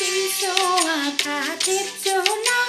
seems so apart, it's so nice.